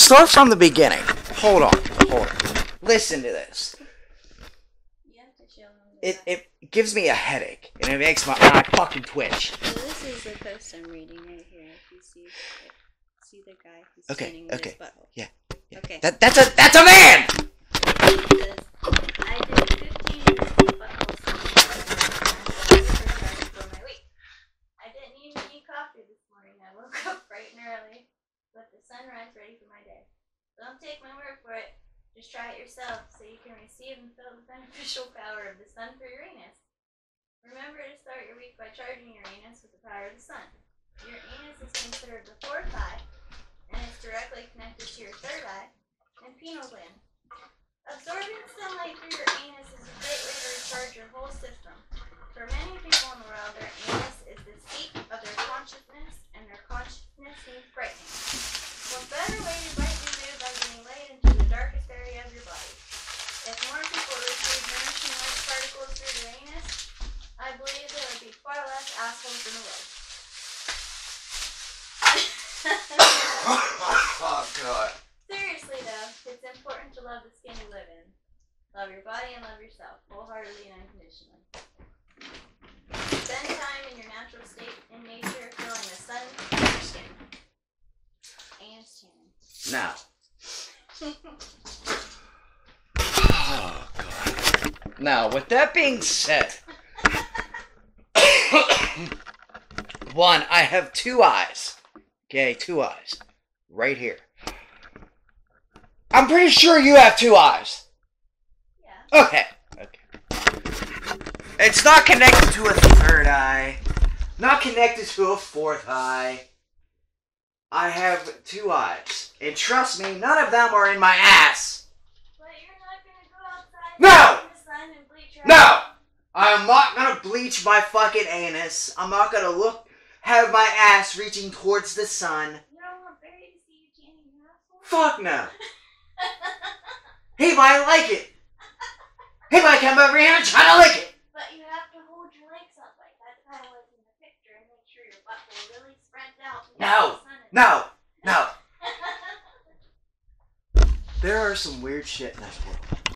Start from the beginning. Hold on. Hold on. Listen to this. You have to show them the It it gives me a headache and it makes my eye fucking twitch. So this is the post I'm reading right here. If you see, see the guy who's Okay, standing with okay. his butthole. Yeah. yeah. Okay. That that's a that's a man. It says, I did 15 years of butthole sniffing for my week. I didn't need any coffee this morning. I woke up bright and early with the sunrise ready for my day. Don't take my word for it. Just try it yourself so you can receive and feel the beneficial power of the sun for your anus. Remember to start your week by charging your anus with the power of the sun. Your anus is considered the fourth eye and it's directly connected to your third eye and pineal gland. Absorbing sunlight through your anus is a great way to recharge your whole system. For many people in the world, their anus is the seat of their consciousness, and their consciousness needs brightening. What better way to brighten your mood than getting laid into the darkest area of your body? If more people received nourishing light particles through their anus, I believe there would be far less assholes in the world. oh god. Seriously though, it's important to love the skin you live in. Love your body and love yourself, wholeheartedly and unconditionally. Spend time in your natural state in nature, feeling the sun on your skin. Anus tanning. Now. Oh god. Now, with that being said, one, I have two eyes. Okay, two eyes. Right here. I'm pretty sure you have two eyes. Yeah. Okay. Okay. It's not connected to a third eye. Not connected to a fourth eye. I have two eyes. And trust me, none of them are in my ass. But you're not gonna go outside No! the sun and bleach your No! I'm not gonna bleach my fucking anus. I'm not gonna look have my ass reaching towards the sun. You don't want Barry to see you? Fuck no. He might like it. He might come over here and try to lick it. But you have to hold your legs up like that kind of like in the picture and make sure your butthole really out. No. the sun is- No, no. There are some weird shit in this world.